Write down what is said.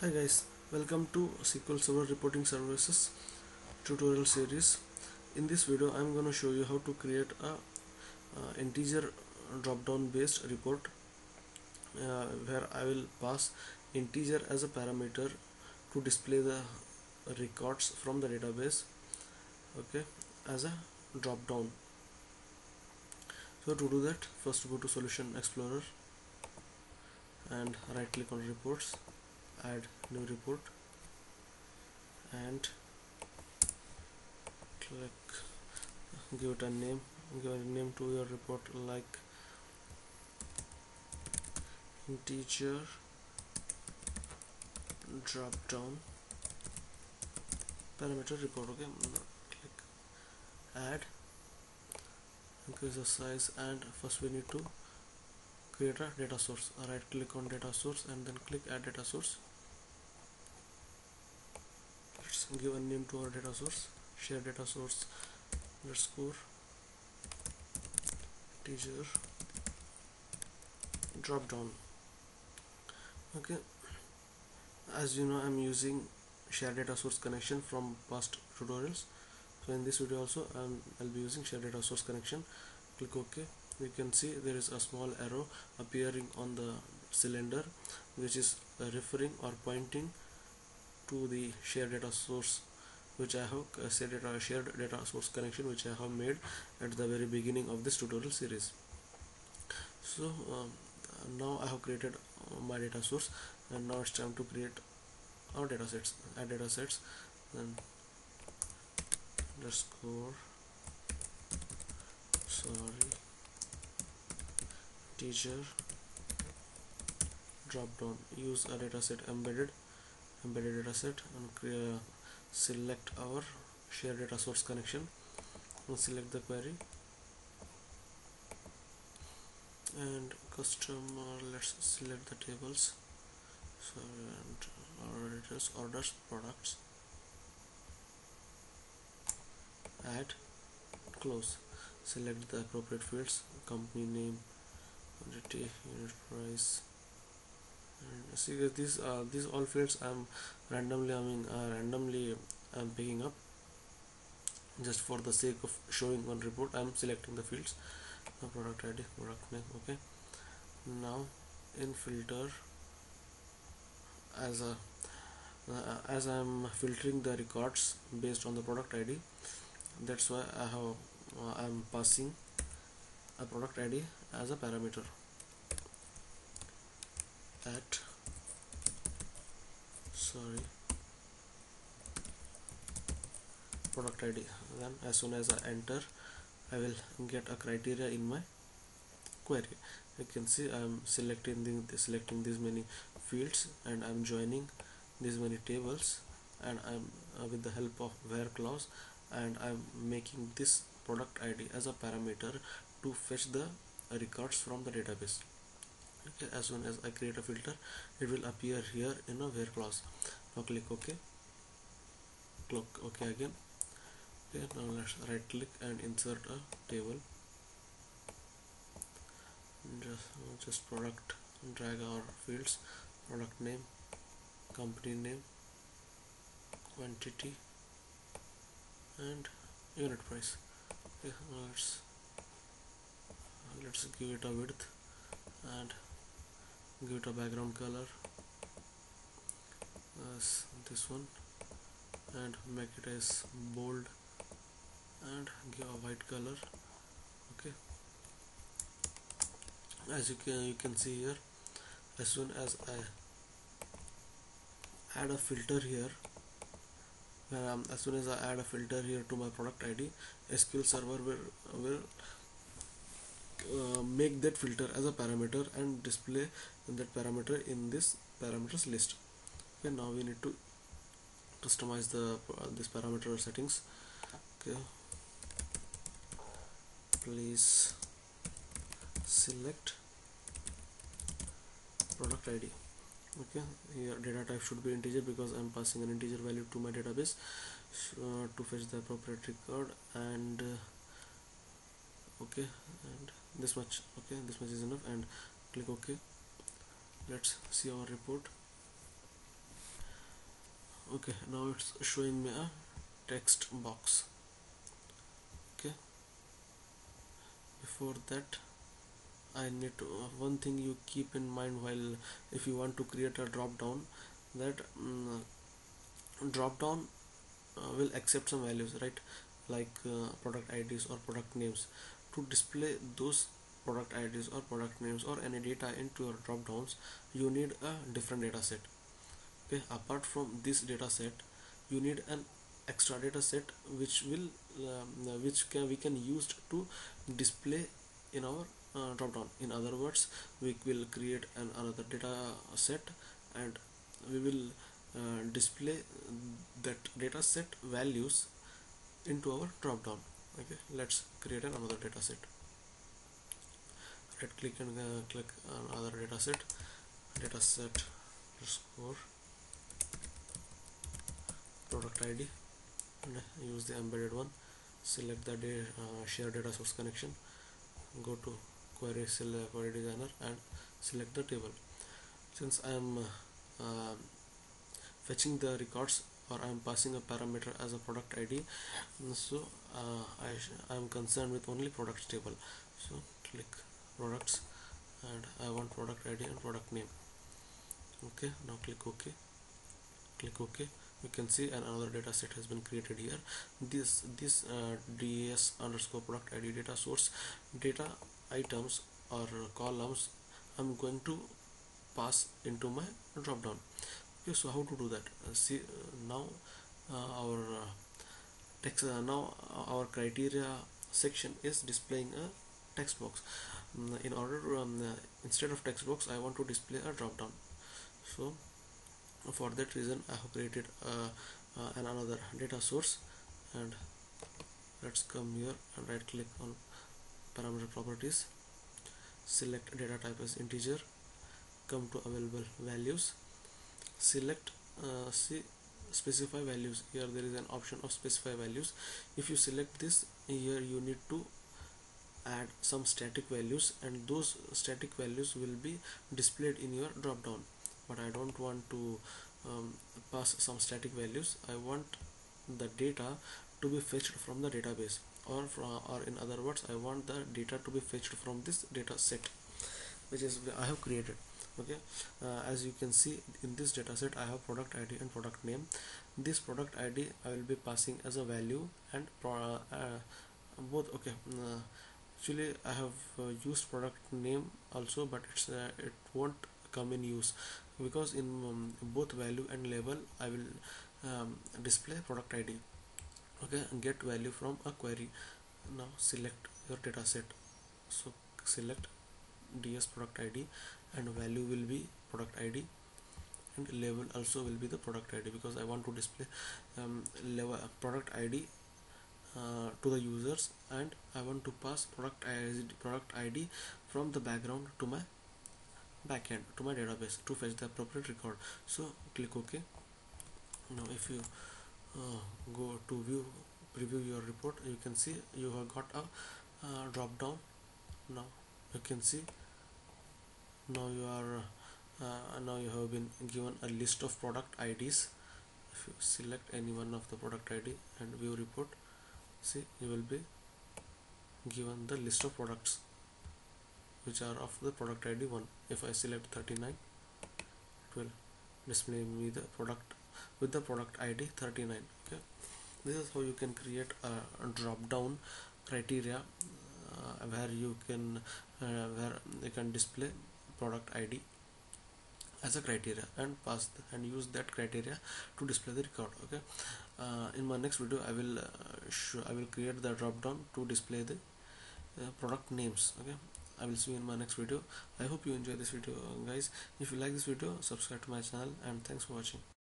Hi guys, welcome to SQL Server Reporting Services tutorial series. In this video, I'm going to show you how to create a uh, integer drop-down based report uh, where I will pass integer as a parameter to display the records from the database okay as a drop-down. So to do that, first go to Solution Explorer and right click on reports add new report and click give it a name give a name to your report like integer drop down parameter report okay? Click add. Increase the size and first we need to create a data source. Right click on data source and then click add data source let's give a name to our data source share data source underscore teacher drop down. Okay. As you know I'm using share data source connection from past tutorials. So in this video also um, I'll be using share data source connection. Click OK. We can see there is a small arrow appearing on the cylinder which is referring or pointing to the shared data source which I have uh, shared data, shared data source connection which I have made at the very beginning of this tutorial series. So um, now I have created uh, my data source and now it's time to create our data sets add data sets. Then underscore sorry. Teacher. Drop down. Use a dataset embedded embedded dataset and select our share data source connection and select the query. And customer let's select the tables. So and orders orders products. Add close. Select the appropriate fields company name quantity unit price and see these uh, these all fields I'm randomly I mean uh, randomly I'm picking up just for the sake of showing one report. I'm selecting the fields. Uh, product ID product name okay. Now in filter as a uh, as I'm filtering the records based on the product ID that's why I have uh, I'm passing a product ID as a parameter at sorry product ID then as soon as I enter I will get a criteria in my query. You can see I'm selecting the, selecting these many fields and I'm joining these many tables and I'm uh, with the help of where clause and I'm making this product ID as a parameter to fetch the records from the database okay as soon as I create a filter it will appear here in a where clause. Now click OK. Click OK again. Okay now let's right click and insert a table. Just just product drag our fields product name company name quantity and unit price. Okay let's let's give it a width and give it a background color. As this one. And make it as bold. And give a white color. Okay. As you can you can see here as soon as I add a filter here um, as soon as I add a filter here to my product ID SQL server will, will uh, make that filter as a parameter and display that parameter in this parameters list. Okay now we need to customize the uh, this parameter settings. Okay. Please select product ID okay here data type should be integer because I'm passing an integer value to my database uh, to fetch the appropriate record and uh, okay and this much okay this much is enough and click ok let's see our report. Okay now it's showing me a text box okay. Before that I need to uh, one thing you keep in mind while if you want to create a drop down that um, drop down uh, will accept some values right? Like uh, product IDs or product names to display those product IDs or product names or any data into your drop downs you need a different data set. Okay apart from this data set you need an extra data set which will um, which can we can use to display in our uh, drop down in other words we will create an another data set and we will uh, display that data set values into our drop down okay let's create another data set. Right click and uh, click another data set. Data set score product id and use the embedded one. Select the day, uh, share data source connection. Go to query select query designer and select the table. Since I am uh, fetching the records or I am passing a parameter as a product ID so uh, I, I am concerned with only products table. So click products and I want product ID and product name. Okay now click OK. Click OK. You can see another data set has been created here. This this uh, ds underscore product id data source data items or columns i'm going to pass into my drop down okay so how to do that? Uh, see uh, now uh, our text now our criteria section is displaying a text box. Um, in order um, instead of text box i want to display a drop down so for that reason I have created uh, uh, an another data source and let's come here and right click on parameter properties select data type as integer come to available values select uh, specify values. Here there is an option of specify values. If you select this here you need to add some static values and those static values will be displayed in your drop down but I don't want to um, pass some static values. I want the data to be fetched from the database. Or from, or in other words I want the data to be fetched from this data set which is I have created okay. Uh, as you can see in this data set I have product ID and product name. This product ID I will be passing as a value and uh, uh, both okay. Uh, actually I have uh, used product name also but it's it won't come in use because in um, both value and label I will um, display product ID okay. And get value from a query. Now select your data set so select ds product id and value will be product id and label also will be the product id because i want to display um, level product id uh, to the users and i want to pass product id product id from the background to my backend to my database to fetch the appropriate record. So click ok. Now if you uh, go to view preview your report you can see you have got a uh, drop down. Now you can see now you are uh, now you have been given a list of product IDs if you select any one of the product ID and view report see you will be given the list of products which are of the product id 1 if I select 39 it will display me the product with the product id 39 okay? This is how you can create a, drop down criteria uh, where you can uh, where you can display product id as a criteria and pass the, and use that criteria to display the record okay? Uh, in my next video I will uh, I will create the drop down to display the uh, product names okay? I will see you in my next video. I hope you enjoy this video guys. If you like this video subscribe to my channel and thanks for watching